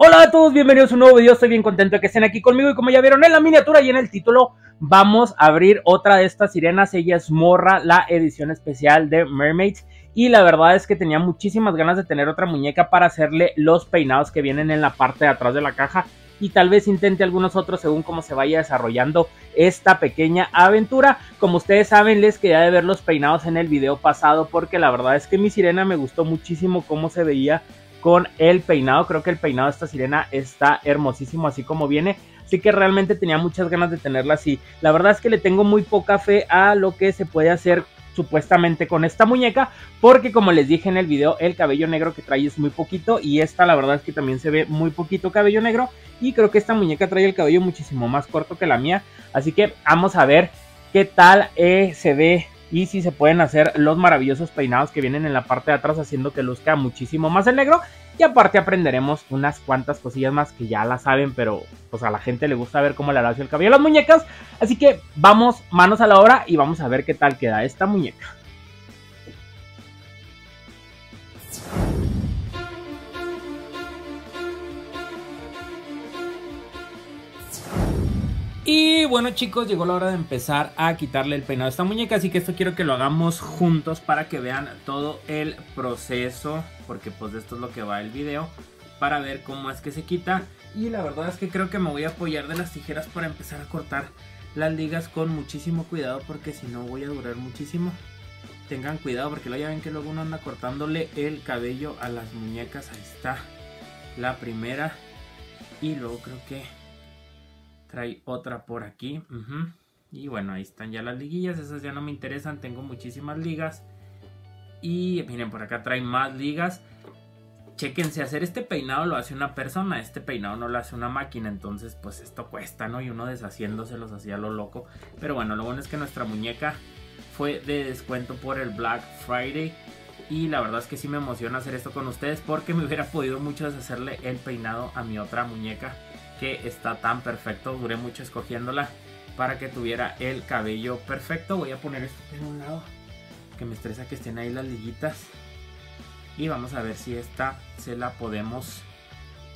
Hola a todos, bienvenidos a un nuevo video, estoy bien contento de que estén aquí conmigo. Y como ya vieron en la miniatura y en el título, vamos a abrir otra de estas sirenas, ella es Morra, la edición especial de Mermaids. Y la verdad es que tenía muchísimas ganas de tener otra muñeca para hacerle los peinados que vienen en la parte de atrás de la caja. Y tal vez intente algunos otros según cómo se vaya desarrollando esta pequeña aventura. Como ustedes saben, les quería de ver los peinados en el video pasado porque la verdad es que mi sirena me gustó muchísimo cómo se veía con el peinado. Creo que el peinado de esta sirena está hermosísimo así como viene. Así que realmente tenía muchas ganas de tenerla así. La verdad es que le tengo muy poca fe a lo que se puede hacer supuestamente con esta muñeca porque como les dije en el video el cabello negro que trae es muy poquito y esta la verdad es que también se ve muy poquito cabello negro y creo que esta muñeca trae el cabello muchísimo más corto que la mía así que vamos a ver qué tal eh, se ve y si se pueden hacer los maravillosos peinados que vienen en la parte de atrás haciendo que luzca muchísimo más el negro. Y aparte aprenderemos unas cuantas cosillas más que ya la saben pero pues a la gente le gusta ver cómo le hará el cabello a las muñecas. Así que vamos manos a la obra y vamos a ver qué tal queda esta muñeca bueno chicos, llegó la hora de empezar a quitarle el peinado a esta muñeca, así que esto quiero que lo hagamos juntos para que vean todo el proceso, porque pues de esto es lo que va el video, para ver cómo es que se quita. Y la verdad es que creo que me voy a apoyar de las tijeras para empezar a cortar las ligas con muchísimo cuidado, porque si no voy a durar muchísimo. Tengan cuidado porque ya ven que luego uno anda cortándole el cabello a las muñecas, ahí está la primera. Y luego creo que Trae otra por aquí. Y bueno, ahí están ya las liguillas. Esas ya no me interesan. Tengo muchísimas ligas. Y miren, por acá trae más ligas. Chequense, hacer este peinado lo hace una persona. Este peinado no lo hace una máquina. Entonces, pues esto cuesta, ¿no? Y uno deshaciéndose los hacía lo loco. Pero bueno, lo bueno es que nuestra muñeca fue de descuento por el Black Friday. Y la verdad es que sí me emociona hacer esto con ustedes porque me hubiera podido mucho deshacerle el peinado a mi otra muñeca que está tan perfecto. Duré mucho escogiéndola para que tuviera el cabello perfecto. Voy a poner esto en un lado que me estresa que estén ahí las liguitas. Y vamos a ver si esta se la podemos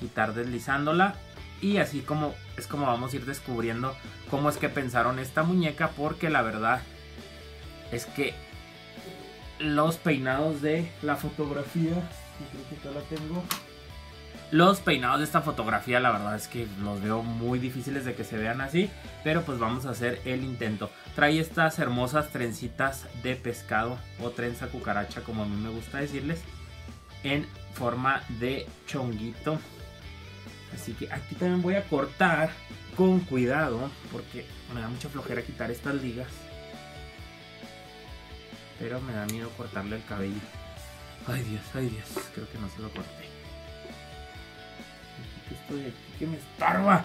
quitar deslizándola. Y así como es como vamos a ir descubriendo cómo es que pensaron esta muñeca. Porque la verdad es que los peinados de la fotografía, los peinados de esta fotografía la verdad es que los veo muy difíciles de que se vean así, pero pues vamos a hacer el intento. Trae estas hermosas trencitas de pescado o trenza cucaracha como a mí me gusta decirles, en forma de chonguito. Así que aquí también voy a cortar con cuidado porque me da mucha flojera quitar estas ligas. Pero me da miedo cortarle el cabello. Ay Dios, ay Dios, creo que no se lo corté estoy aquí que me estorba.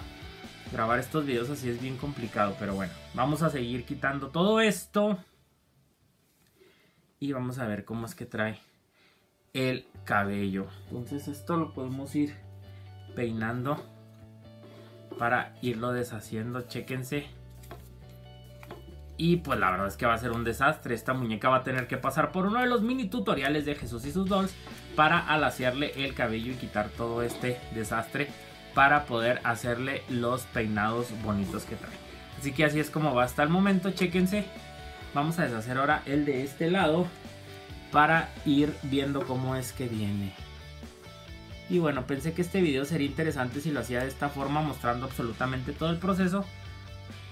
Grabar estos videos así es bien complicado, pero bueno, vamos a seguir quitando todo esto. Y vamos a ver cómo es que trae el cabello. Entonces esto lo podemos ir peinando para irlo deshaciendo. Chéquense. Y pues la verdad es que va a ser un desastre. Esta muñeca va a tener que pasar por uno de los mini tutoriales de Jesús y sus dolls para alaciarle el cabello y quitar todo este desastre para poder hacerle los peinados bonitos que trae. Así que así es como va hasta el momento, chéquense. Vamos a deshacer ahora el de este lado para ir viendo cómo es que viene. Y bueno, pensé que este video sería interesante si lo hacía de esta forma, mostrando absolutamente todo el proceso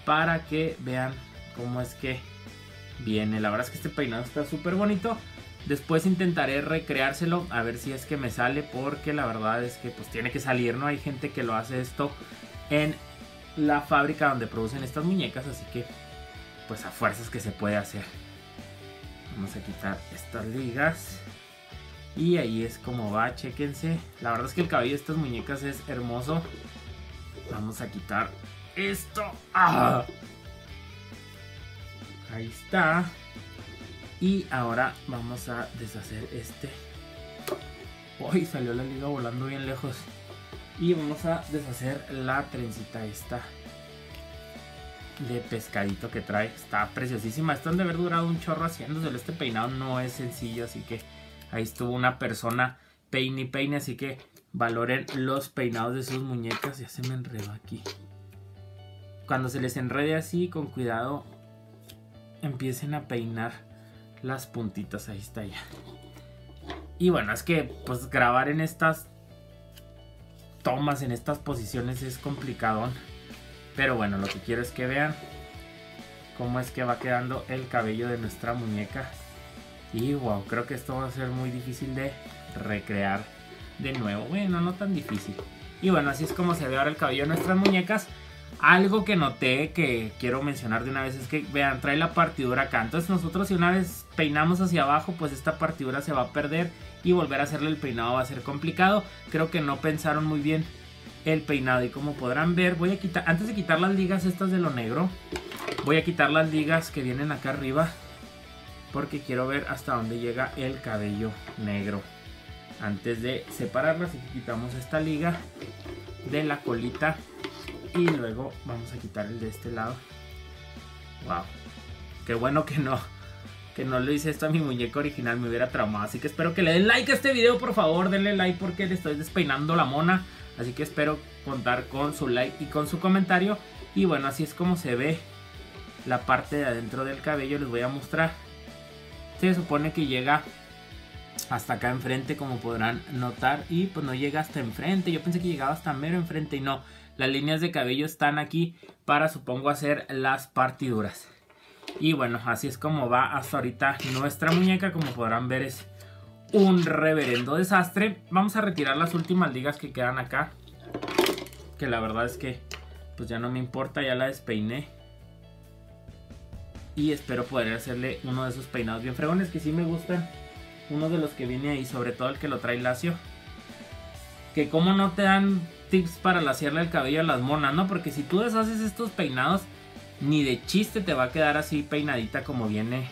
para que vean cómo es que viene. La verdad es que este peinado está súper bonito. Después intentaré recreárselo a ver si es que me sale porque la verdad es que pues tiene que salir, ¿no? Hay gente que lo hace esto en la fábrica donde producen estas muñecas, así que pues a fuerzas que se puede hacer. Vamos a quitar estas ligas. Y ahí es como va, chequense. La verdad es que el cabello de estas muñecas es hermoso. Vamos a quitar esto. ¡Ah! Ahí está. Y ahora vamos a deshacer este. Uy, salió la liga volando bien lejos. Y vamos a deshacer la trencita esta de pescadito que trae. Está preciosísima. Esto han de haber durado un chorro haciéndoselo. Este peinado no es sencillo, así que ahí estuvo una persona peine y peine. Así que valoren los peinados de sus muñecas. Ya se me enredó aquí. Cuando se les enrede así, con cuidado, empiecen a peinar las puntitas. Ahí está ya. Y bueno, es que pues grabar en estas tomas, en estas posiciones es complicado. Pero bueno, lo que quiero es que vean cómo es que va quedando el cabello de nuestra muñeca. Y wow, creo que esto va a ser muy difícil de recrear de nuevo. Bueno, no tan difícil. Y bueno, así es como se ve ahora el cabello de nuestras muñecas. Algo que noté que quiero mencionar de una vez es que, vean, trae la partidura acá. Entonces nosotros si una vez peinamos hacia abajo, pues esta partidura se va a perder y volver a hacerle el peinado va a ser complicado. Creo que no pensaron muy bien el peinado y como podrán ver, voy a quitar, antes de quitar las ligas estas de lo negro, voy a quitar las ligas que vienen acá arriba porque quiero ver hasta dónde llega el cabello negro. Antes de separarlas, y quitamos esta liga de la colita y luego vamos a quitar el de este lado. Wow. Qué bueno que no. Que no le hice esto a mi muñeco original. Me hubiera traumado. Así que espero que le den like a este video. Por favor, denle like porque le estoy despeinando la mona. Así que espero contar con su like y con su comentario. Y bueno, así es como se ve la parte de adentro del cabello. Les voy a mostrar. Se supone que llega hasta acá enfrente como podrán notar. Y pues no llega hasta enfrente. Yo pensé que llegaba hasta mero enfrente y no. Las líneas de cabello están aquí para supongo hacer las partiduras. Y bueno, así es como va hasta ahorita nuestra muñeca. Como podrán ver es un reverendo desastre. Vamos a retirar las últimas ligas que quedan acá. Que la verdad es que pues ya no me importa, ya la despeiné. Y espero poder hacerle uno de esos peinados bien fregones que sí me gustan. Uno de los que viene ahí, sobre todo el que lo trae lacio. Que como no te dan tips para laciarle el cabello a las monas, ¿no? Porque si tú deshaces estos peinados, ni de chiste te va a quedar así peinadita como viene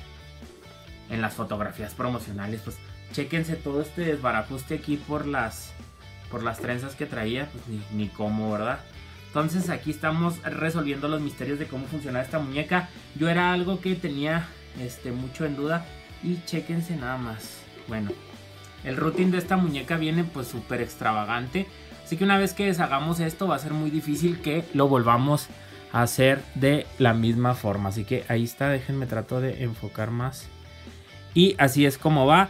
en las fotografías promocionales. Pues chequense todo este desbarajuste aquí por las, por las trenzas que traía, pues ni, cómo, ¿verdad? Entonces aquí estamos resolviendo los misterios de cómo funciona esta muñeca. Yo era algo que tenía este, mucho en duda y chequense nada más. Bueno, el routine de esta muñeca viene pues súper extravagante. Así que una vez que deshagamos esto va a ser muy difícil que lo volvamos a hacer de la misma forma. Así que ahí está, déjenme trato de enfocar más. Y así es como va.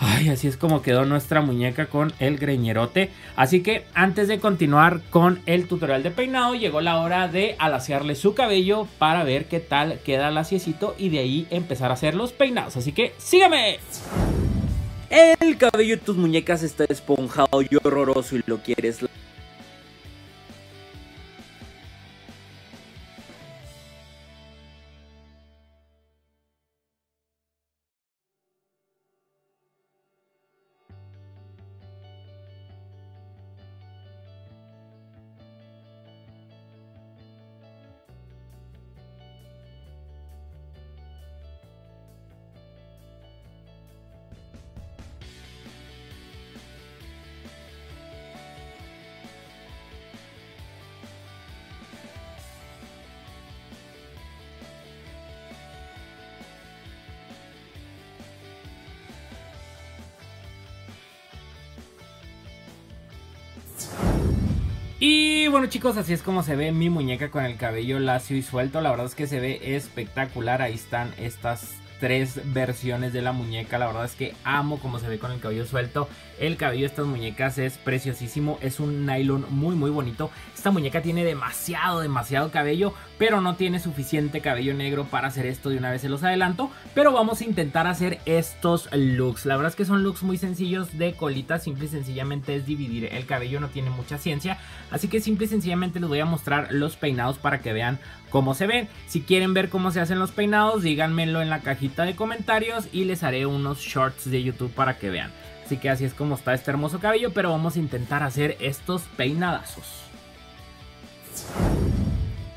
Ay, así es como quedó nuestra muñeca con el greñerote. Así que antes de continuar con el tutorial de peinado, llegó la hora de alaciarle su cabello para ver qué tal queda el asiecito y de ahí empezar a hacer los peinados. Así que sígueme. El cabello de tus muñecas está esponjado y horroroso y lo quieres Y bueno chicos, así es como se ve mi muñeca con el cabello lacio y suelto. La verdad es que se ve espectacular. Ahí están estas tres versiones de la muñeca. La verdad es que amo cómo se ve con el cabello suelto. El cabello de estas muñecas es preciosísimo. Es un nylon muy muy bonito. Esta muñeca tiene demasiado, demasiado cabello. Pero no tiene suficiente cabello negro para hacer esto de una vez se los adelanto. Pero vamos a intentar hacer estos looks. La verdad es que son looks muy sencillos de colita. Simple y sencillamente es dividir el cabello. No tiene mucha ciencia. Así que simple y sencillamente les voy a mostrar los peinados para que vean cómo se ven. Si quieren ver cómo se hacen los peinados, díganmelo en la cajita de comentarios y les haré unos shorts de YouTube para que vean. Así que así es como está este hermoso cabello, pero vamos a intentar hacer estos peinadazos.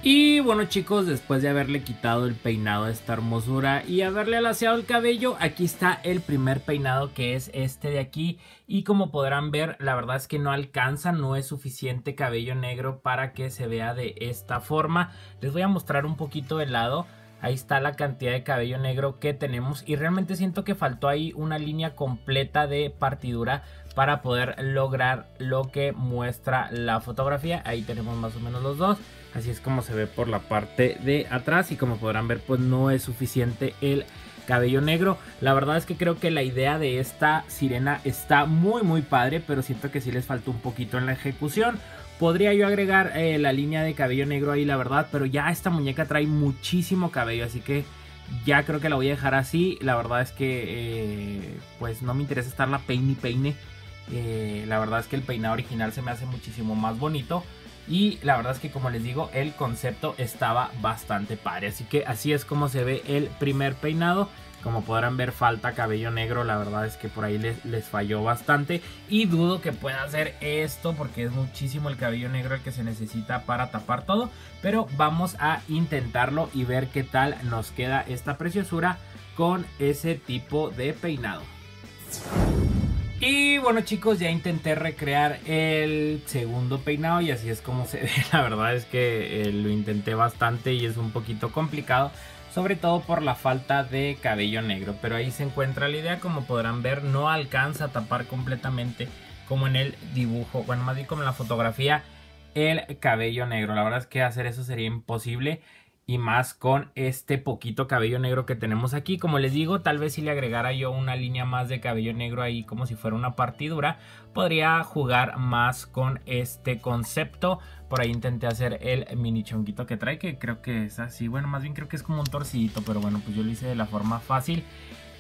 Y bueno chicos, después de haberle quitado el peinado a esta hermosura y haberle alaciado el cabello, aquí está el primer peinado que es este de aquí. Y como podrán ver, la verdad es que no alcanza, no es suficiente cabello negro para que se vea de esta forma. Les voy a mostrar un poquito el lado. Ahí está la cantidad de cabello negro que tenemos y realmente siento que faltó ahí una línea completa de partidura para poder lograr lo que muestra la fotografía. Ahí tenemos más o menos los dos. Así es como se ve por la parte de atrás y como podrán ver pues no es suficiente el cabello negro. La verdad es que creo que la idea de esta sirena está muy muy padre, pero siento que sí les faltó un poquito en la ejecución. Podría yo agregar eh, la línea de cabello negro ahí, la verdad, pero ya esta muñeca trae muchísimo cabello, así que ya creo que la voy a dejar así. La verdad es que eh, pues no me interesa estar la peine y peine. Eh, la verdad es que el peinado original se me hace muchísimo más bonito. Y la verdad es que como les digo, el concepto estaba bastante padre. Así que así es como se ve el primer peinado. Como podrán ver, falta cabello negro. La verdad es que por ahí les, falló bastante. Y dudo que pueda hacer esto porque es muchísimo el cabello negro el que se necesita para tapar todo. Pero vamos a intentarlo y ver qué tal nos queda esta preciosura con ese tipo de peinado. Y bueno chicos, ya intenté recrear el segundo peinado y así es como se ve. La verdad es que eh, lo intenté bastante y es un poquito complicado sobre todo por la falta de cabello negro. Pero ahí se encuentra la idea, como podrán ver, no alcanza a tapar completamente como en el dibujo, bueno, más bien como en la fotografía, el cabello negro. La verdad es que hacer eso sería imposible y más con este poquito cabello negro que tenemos aquí. Como les digo, tal vez si le agregara yo una línea más de cabello negro ahí como si fuera una partidura, podría jugar más con este concepto. Por ahí intenté hacer el mini chonquito que trae, que creo que es así. Bueno, más bien creo que es como un torcidito, pero bueno, pues yo lo hice de la forma fácil.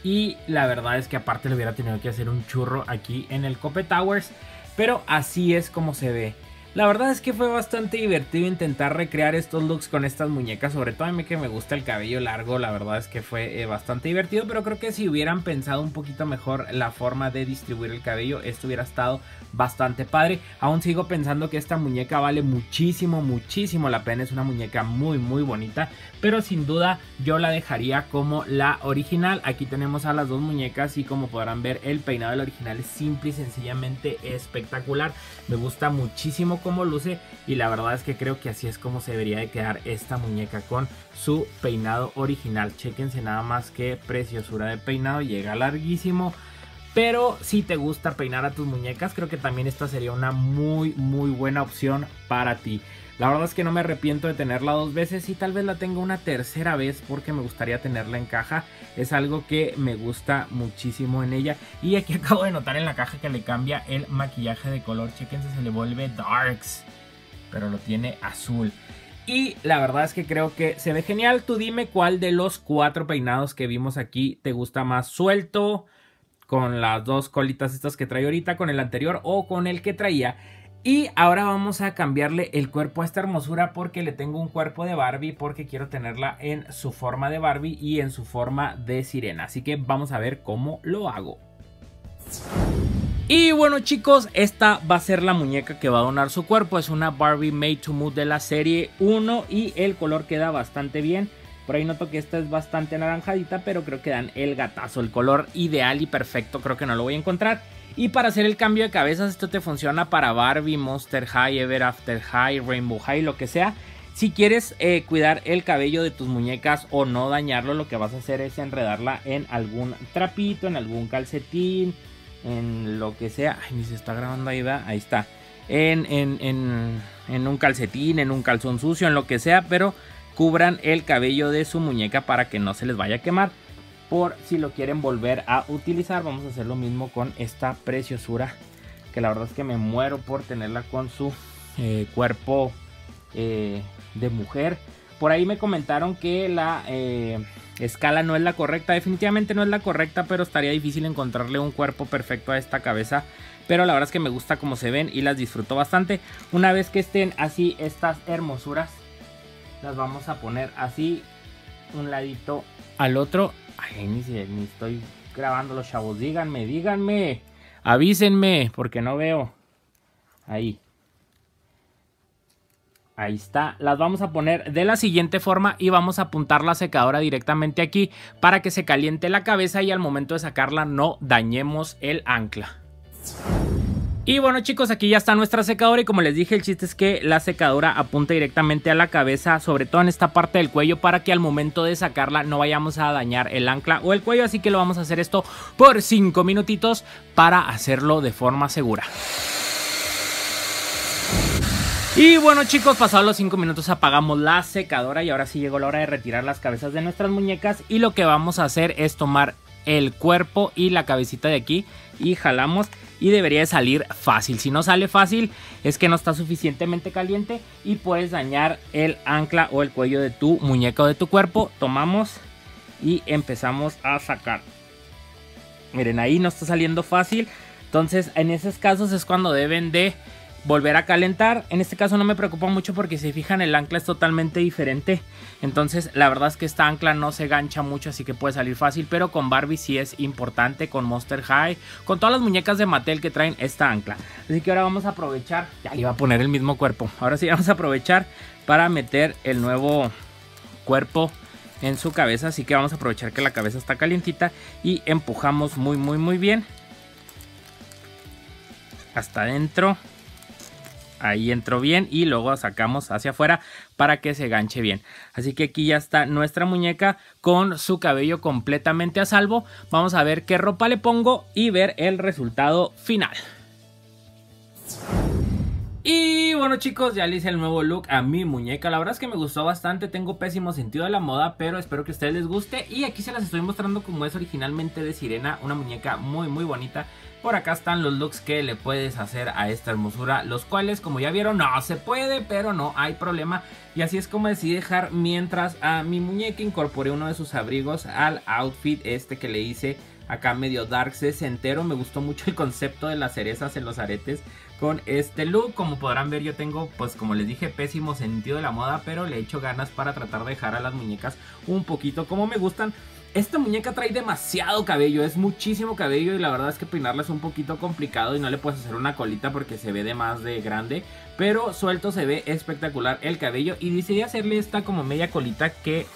Y la verdad es que aparte le hubiera tenido que hacer un churro aquí en el Cope Towers. Pero así es como se ve. La verdad es que fue bastante divertido intentar recrear estos looks con estas muñecas, sobre todo a mí que me gusta el cabello largo, la verdad es que fue eh, bastante divertido, pero creo que si hubieran pensado un poquito mejor la forma de distribuir el cabello, esto hubiera estado bastante padre. Aún sigo pensando que esta muñeca vale muchísimo, muchísimo la pena, es una muñeca muy, muy bonita, pero sin duda yo la dejaría como la original. Aquí tenemos a las dos muñecas y como podrán ver el peinado del original es simple y sencillamente espectacular. Me gusta muchísimo como luce y la verdad es que creo que así es como se debería de quedar esta muñeca con su peinado original. Chequense nada más que preciosura de peinado, llega larguísimo. Pero si te gusta peinar a tus muñecas, creo que también esta sería una muy muy buena opción para ti. La verdad es que no me arrepiento de tenerla dos veces y tal vez la tenga una tercera vez porque me gustaría tenerla en caja. Es algo que me gusta muchísimo en ella. Y aquí acabo de notar en la caja que le cambia el maquillaje de color. Chequense, se le vuelve darks. Pero lo tiene azul. Y la verdad es que creo que se ve genial. Tú dime cuál de los cuatro peinados que vimos aquí te gusta más suelto. Con las dos colitas estas que trae ahorita. Con el anterior o con el que traía. Y ahora vamos a cambiarle el cuerpo a esta hermosura porque le tengo un cuerpo de Barbie porque quiero tenerla en su forma de Barbie y en su forma de sirena. Así que vamos a ver cómo lo hago. Y bueno chicos, esta va a ser la muñeca que va a donar su cuerpo. Es una Barbie Made to Move de la serie 1 y el color queda bastante bien. Por ahí noto que esta es bastante anaranjadita, pero creo que dan el gatazo, el color ideal y perfecto. Creo que no lo voy a encontrar. Y para hacer el cambio de cabezas, esto te funciona para Barbie, Monster High, Ever After High, Rainbow High, lo que sea. Si quieres eh, cuidar el cabello de tus muñecas o no dañarlo, lo que vas a hacer es enredarla en algún trapito, en algún calcetín, en lo que sea. Ay, ni se está grabando ahí, va. Ahí está. En, en, en, en un calcetín, en un calzón sucio, en lo que sea, pero cubran el cabello de su muñeca para que no se les vaya a quemar por si lo quieren volver a utilizar. Vamos a hacer lo mismo con esta preciosura. Que la verdad es que me muero por tenerla con su eh, cuerpo eh, de mujer. Por ahí me comentaron que la eh, escala no es la correcta. Definitivamente no es la correcta, pero estaría difícil encontrarle un cuerpo perfecto a esta cabeza. Pero la verdad es que me gusta como se ven y las disfruto bastante. Una vez que estén así estas hermosuras, las vamos a poner así un ladito al otro Ay, ni, ni estoy grabando los chavos. Díganme, díganme. Avísenme, porque no veo. Ahí. Ahí está, las vamos a poner de la siguiente forma y vamos a apuntar la secadora directamente aquí para que se caliente la cabeza y al momento de sacarla no dañemos el ancla. Y bueno chicos, aquí ya está nuestra secadora y como les dije el chiste es que la secadora apunta directamente a la cabeza, sobre todo en esta parte del cuello para que al momento de sacarla no vayamos a dañar el ancla o el cuello, así que lo vamos a hacer esto por 5 minutitos para hacerlo de forma segura. Y bueno chicos, pasados los 5 minutos apagamos la secadora y ahora sí llegó la hora de retirar las cabezas de nuestras muñecas y lo que vamos a hacer es tomar el cuerpo y la cabecita de aquí y jalamos y debería de salir fácil. Si no sale fácil es que no está suficientemente caliente y puedes dañar el ancla o el cuello de tu muñeca o de tu cuerpo. Tomamos y empezamos a sacar. Miren, ahí no está saliendo fácil. Entonces en esos casos es cuando deben de volver a calentar. En este caso no me preocupa mucho porque si fijan el ancla es totalmente diferente. Entonces la verdad es que esta ancla no se gancha mucho así que puede salir fácil. Pero con Barbie sí es importante, con Monster High, con todas las muñecas de Mattel que traen esta ancla. Así que ahora vamos a aprovechar, ya le iba a poner el mismo cuerpo. Ahora sí vamos a aprovechar para meter el nuevo cuerpo en su cabeza. Así que vamos a aprovechar que la cabeza está calientita y empujamos muy muy muy bien. Hasta adentro ahí entró bien y luego sacamos hacia afuera para que se ganche bien. Así que aquí ya está nuestra muñeca con su cabello completamente a salvo. Vamos a ver qué ropa le pongo y ver el resultado final. Bueno chicos, ya le hice el nuevo look a mi muñeca La verdad es que me gustó bastante, tengo pésimo sentido de la moda Pero espero que a ustedes les guste Y aquí se las estoy mostrando como es originalmente de sirena Una muñeca muy muy bonita por acá están los looks que le puedes hacer a esta hermosura, los cuales como ya vieron no se puede, pero no hay problema. Y así es como decidí dejar mientras a mi muñeca incorporé uno de sus abrigos al outfit este que le hice acá medio dark entero. Me gustó mucho el concepto de las cerezas en los aretes con este look. Como podrán ver yo tengo pues como les dije pésimo sentido de la moda, pero le he hecho ganas para tratar de dejar a las muñecas un poquito como me gustan. Esta muñeca trae demasiado cabello, es muchísimo cabello y la verdad es que peinarla es un poquito complicado y no le puedes hacer una colita porque se ve de más de grande. Pero suelto se ve espectacular el cabello y decidí hacerle esta como media colita que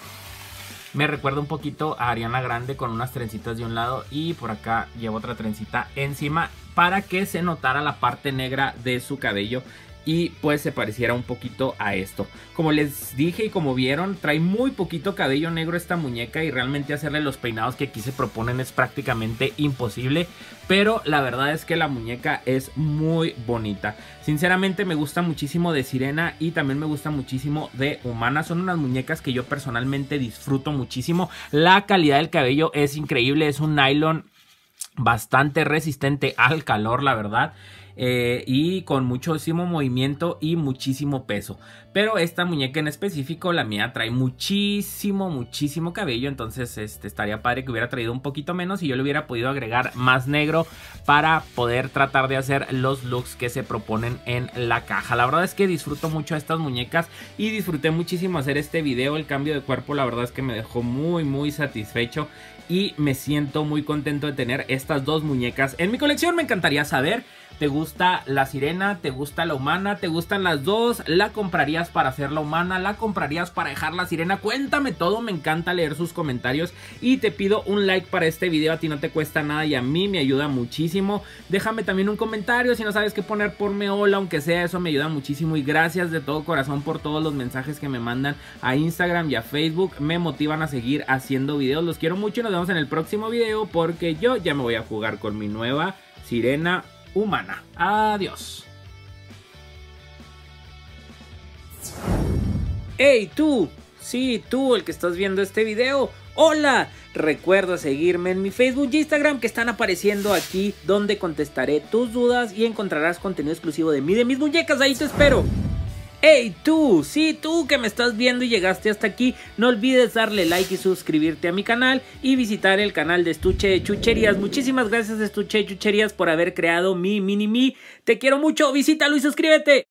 me recuerda un poquito a Ariana Grande con unas trencitas de un lado y por acá llevo otra trencita encima para que se notara la parte negra de su cabello y pues se pareciera un poquito a esto. Como les dije y como vieron, trae muy poquito cabello negro esta muñeca y realmente hacerle los peinados que aquí se proponen es prácticamente imposible. Pero la verdad es que la muñeca es muy bonita. Sinceramente me gusta muchísimo de Sirena y también me gusta muchísimo de Humana. Son unas muñecas que yo personalmente disfruto muchísimo. La calidad del cabello es increíble, es un nylon bastante resistente al calor, la verdad. Eh, y con muchísimo movimiento y muchísimo peso. Pero esta muñeca en específico, la mía, trae muchísimo, muchísimo cabello. Entonces este, estaría padre que hubiera traído un poquito menos y yo le hubiera podido agregar más negro para poder tratar de hacer los looks que se proponen en la caja. La verdad es que disfruto mucho estas muñecas y disfruté muchísimo hacer este video. El cambio de cuerpo la verdad es que me dejó muy, muy satisfecho y me siento muy contento de tener estas dos muñecas en mi colección. Me encantaría saber ¿Te gusta la sirena? ¿Te gusta la humana? ¿Te gustan las dos? ¿La comprarías para hacer la humana? ¿La comprarías para dejar la sirena? Cuéntame todo, me encanta leer sus comentarios y te pido un like para este video, a ti no te cuesta nada y a mí me ayuda muchísimo. Déjame también un comentario, si no sabes qué poner, ponme hola, aunque sea eso me ayuda muchísimo y gracias de todo corazón por todos los mensajes que me mandan a Instagram y a Facebook, me motivan a seguir haciendo videos, los quiero mucho y nos vemos en el próximo video porque yo ya me voy a jugar con mi nueva sirena humana. Adiós. ¡Hey tú! Sí, tú, el que estás viendo este video. ¡Hola! Recuerda seguirme en mi Facebook y Instagram que están apareciendo aquí donde contestaré tus dudas y encontrarás contenido exclusivo de mí de mis muñecas. Ahí te espero. ¡Hey tú! Sí, tú que me estás viendo y llegaste hasta aquí, no olvides darle like y suscribirte a mi canal y visitar el canal de Estuche de Chucherías. Muchísimas gracias Estuche de Chucherías por haber creado mi mini me. Te quiero mucho, visítalo y suscríbete.